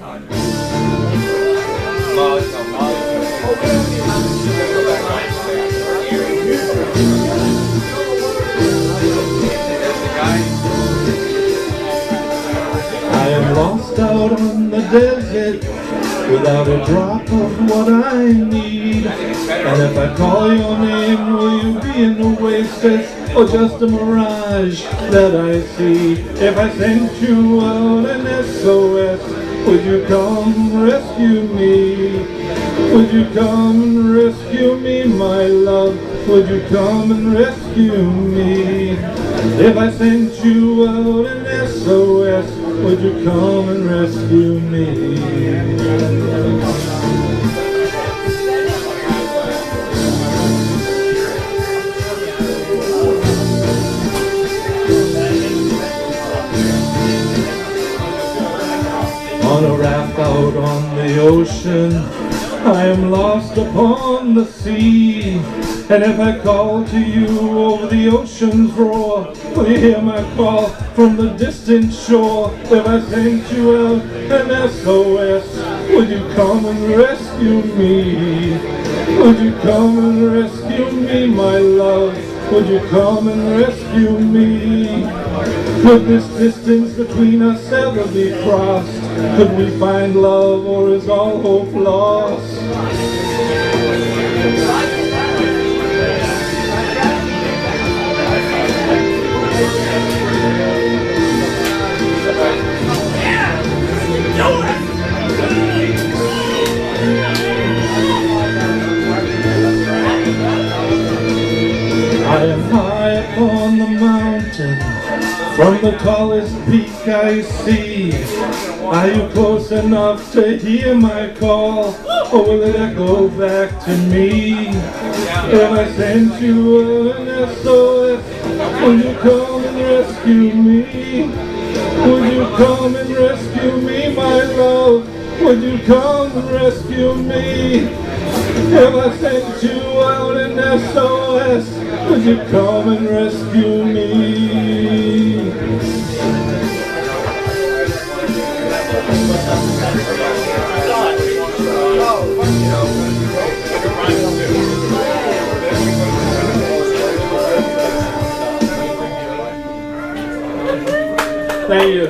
I am lost out on the desert without a drop of what I need. And if I call your name, will you be an oasis or just a mirage that I see? If I sent you out an SOS, would you come rescue me? Would you come and rescue me, my love? Would you come and rescue me? If I sent you out an SOS, would you come and rescue me? On a raft out on the ocean, I am lost upon the sea. And if I call to you over the ocean's roar, will you hear my call from the distant shore? If I sent you out an SOS, would you come and rescue me? Would you come and rescue me, my love? Would you come and rescue me? Could this distance between us ever be crossed? Could we find love or is all hope lost? I am high upon the mountain, from the tallest peak I see. Are you close enough to hear my call, or will it echo back to me? If I sent you an SOS, will you come and rescue me? Would you come and rescue me, my love? Would you come and rescue me? If I sent you out an SOS, would you come and rescue me? Thank you.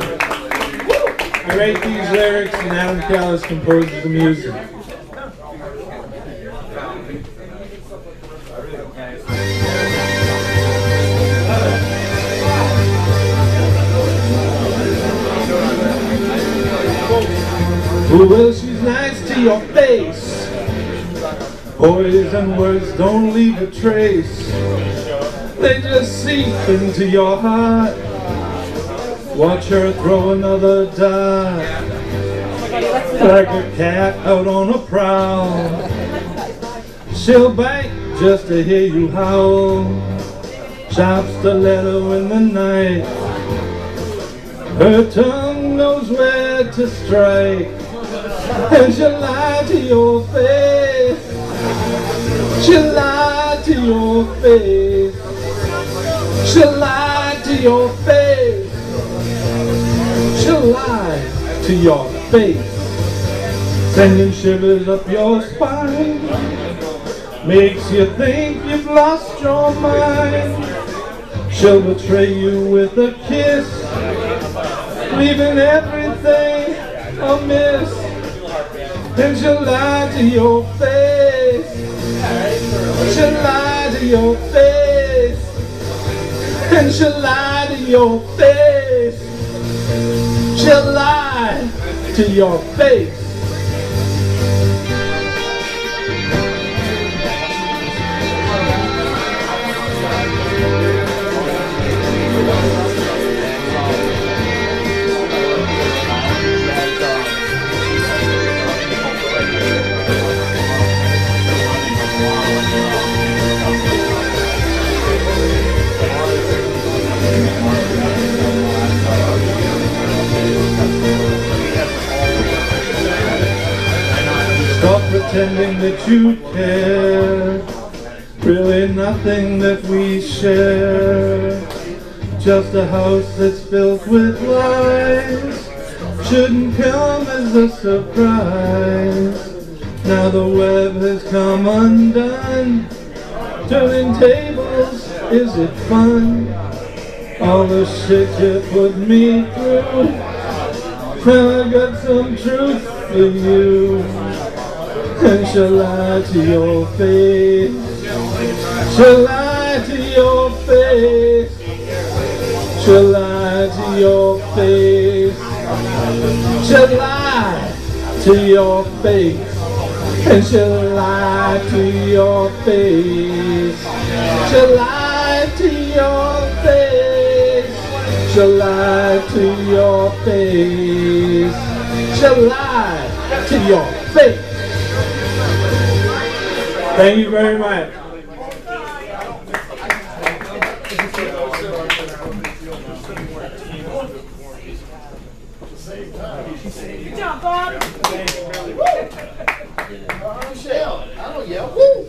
I write these lyrics and Adam Calus composes the music. Well, she's nice to your face. Poison words don't leave a trace. They just seep into your heart. Watch her throw another dart. Like a cat out on a prowl. She'll bite just to hear you howl. Sharp stiletto in the night. Her tongue knows where to strike. And she'll lie to your face. She'll lie to your face. She'll lie to your face. She'll lie to your face. Sending shivers up your spine. Makes you think you've lost your mind. She'll betray you with a kiss. Leaving everything amiss. Then she'll lie to your face. She'll lie to your face. And she'll lie to your face. She'll lie to your face. Pretending that you care. Really nothing that we share. Just a house that's built with lies. shouldn't come as a surprise. Now the web has come undone. Turning tables, is it fun? All the shit you put me through. Now I got some truth for you. And she'll lie to your face. She'll lie to your face. She'll lie to your face. She'll lie to your face. And she'll lie to your face. She'll lie to your face. She'll lie to your face. She'll lie to your face. Thank you very much. Good job, Bob. Michelle, I don't yell. Woo!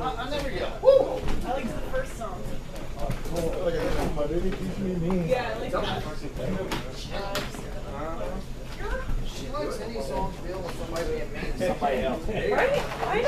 I, I never yell. Woo! I liked the first song. Yeah, I like that. She likes any song dealing with somebody being mean to somebody else. Right? I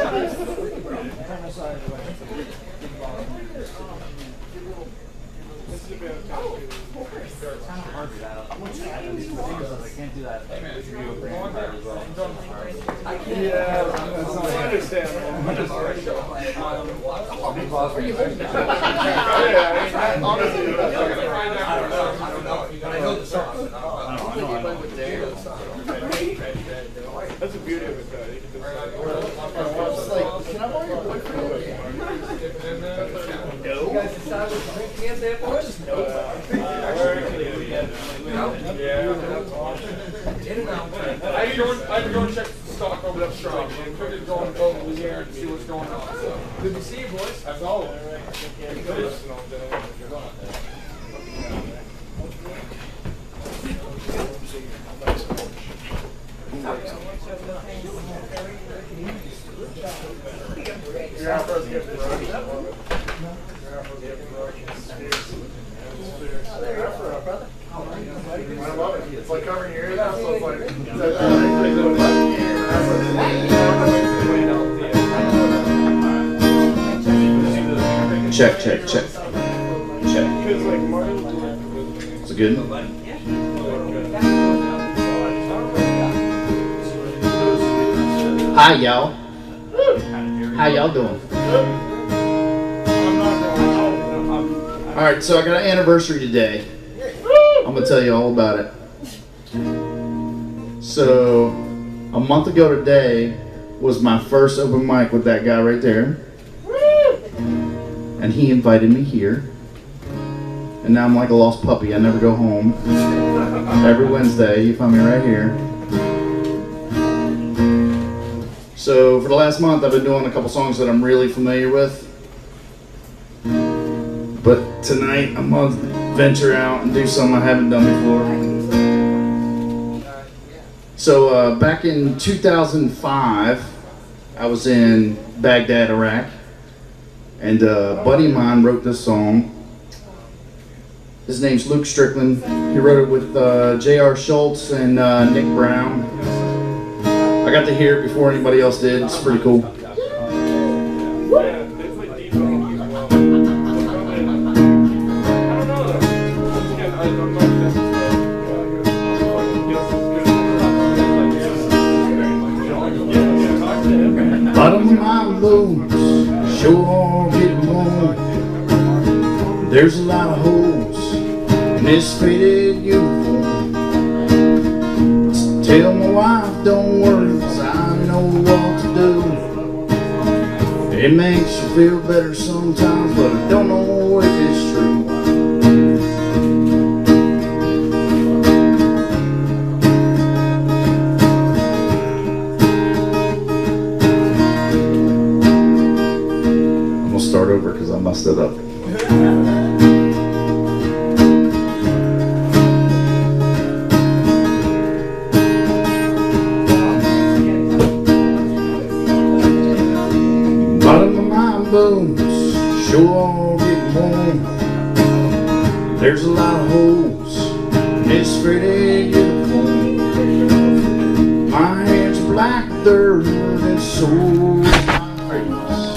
don't know. That's the beauty of it, though. You can just like, It's like, can I borrow your boyfriend? No. Cans there? No. I had to go I had to go check the stock over that strong. And quickly go and go over here and see what's going on. So Good see you, boys. that's all us getting road. You're out for us getting road. I love it. It's like covering your ears now, so it's like. Check, check, check. Check. Because like Martin. Is it good? Hi, y'all. How y'all doing? All right, so I got an anniversary today. I'm gonna tell you all about it. So, a month ago today was my first open mic with that guy right there, and he invited me here. And now I'm like a lost puppy. I never go home. Every Wednesday, you find me right here. So for the last month, I've been doing a couple songs that I'm really familiar with. But tonight, I'm gonna venture out and do something I haven't done before. So uh, back in 2005, I was in Baghdad, Iraq, and a buddy of mine wrote this song. His name's Luke Strickland. He wrote it with uh, J.R. Schultz and uh, Nick Brown. I got to hear it before anybody else did. It's pretty cool. There's a lot of holes in this faded uniform. Tell my wife, don't worry, 'cause I know what to do. It makes you feel better sometimes, but I don't know if it's true. I'm gonna start over because I messed it up. bones sure all get warm. There's a lot of holes in this Freddy uniform. My hands are black, they're and so is my face.